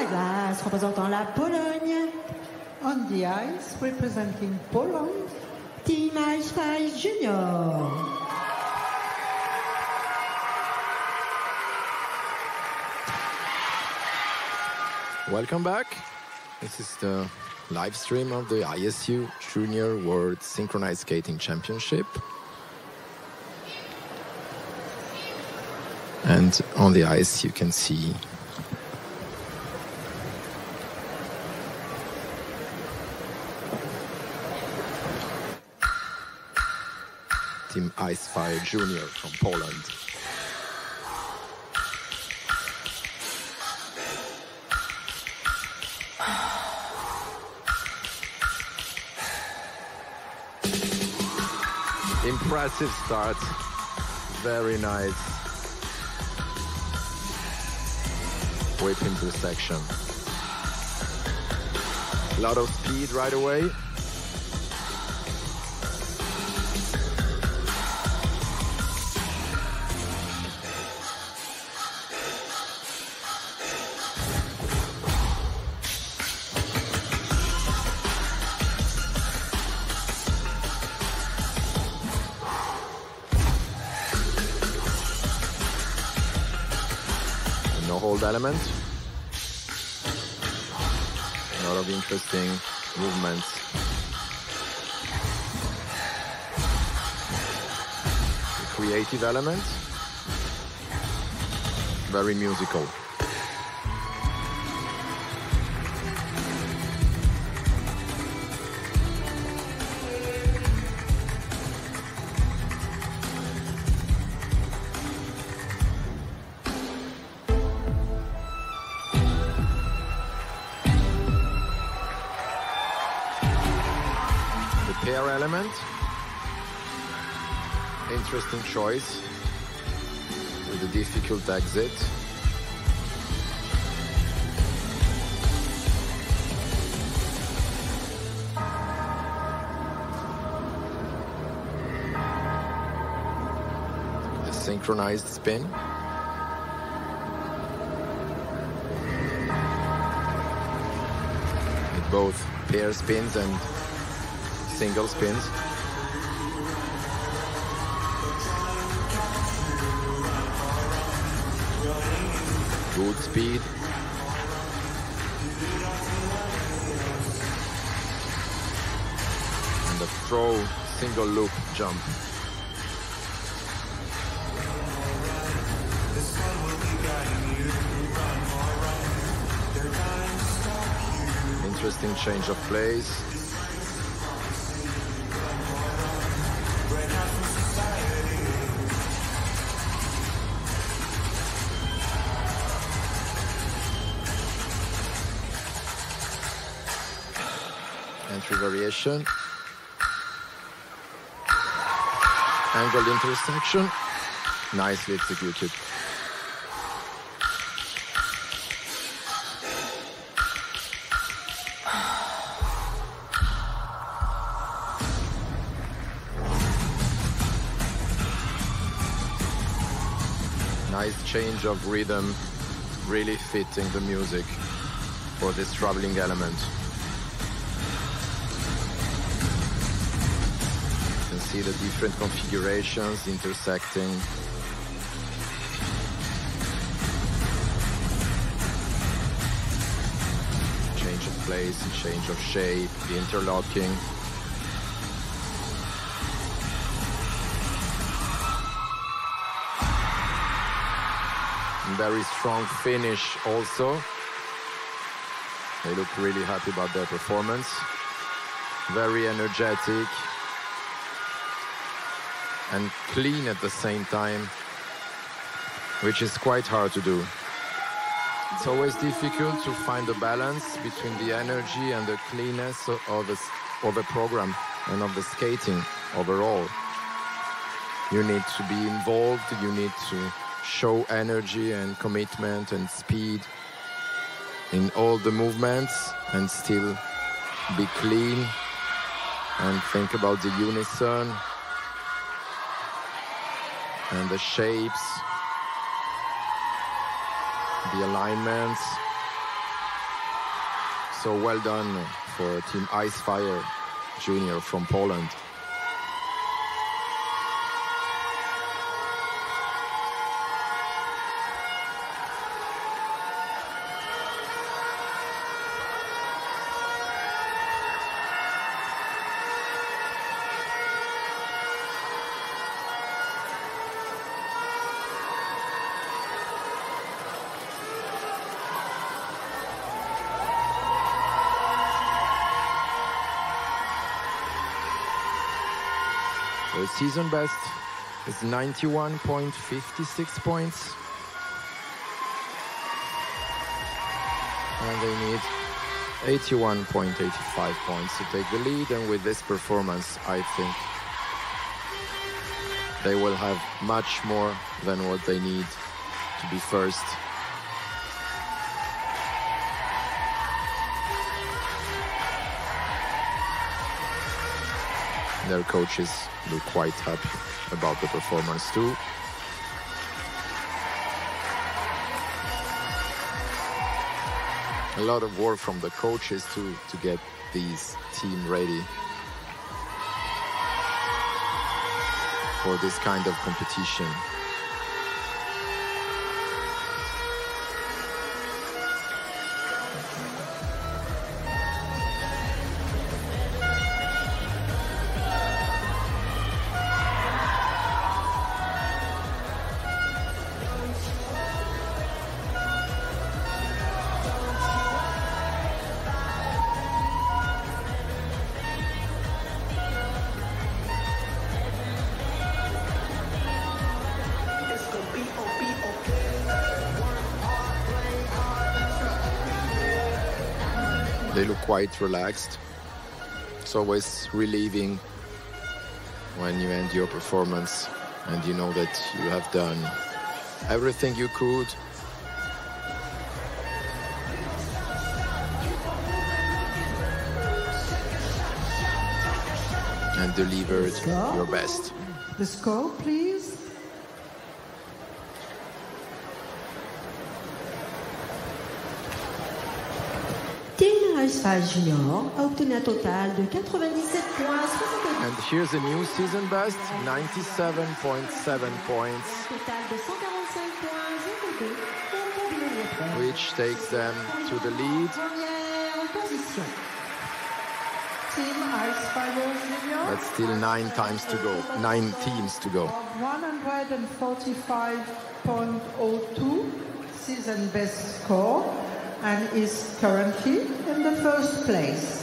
la glace, représentant la Pologne, On the ice, representing Poland, Team Icefire Junior. Welcome back. This is the live stream of the ISU Junior World Synchronized Skating Championship. And on the ice, you can see Team Icefire Junior from Poland. Impressive start. Very nice. Whip into section. A lot of speed right away. No element. A lot of interesting movements. The creative element. Very musical. The pair element. Interesting choice with a difficult exit. The synchronized spin. With both pair spins and single spins. Good speed. And the throw single loop jump. Interesting change of place. Entry variation. Angled intersection, nicely executed. Nice change of rhythm, really fitting the music for this traveling element. See the different configurations intersecting. Change of place, change of shape, the interlocking. Very strong finish also. They look really happy about their performance. Very energetic and clean at the same time, which is quite hard to do. It's always difficult to find the balance between the energy and the cleanness of the, of the program and of the skating overall. You need to be involved, you need to show energy and commitment and speed in all the movements and still be clean and think about the unison and the shapes, the alignments. So well done for Team Icefire Junior from Poland. The season best is 91.56 points. And they need 81.85 points to take the lead. And with this performance, I think they will have much more than what they need to be first. Their coaches look quite happy about the performance too. A lot of work from the coaches too to get these team ready for this kind of competition. They look quite relaxed. It's always relieving when you end your performance and you know that you have done everything you could. And delivered your best. The score, please. Icefire Junior a obtenu un total de 97 points, 62 And here's a new season best 97.7 points, total de 145 points, 02 pour Pavillon Frère. which takes them to the lead. But still nine times to go, nine teams to go. 145.02 season best score and is currently in the first place.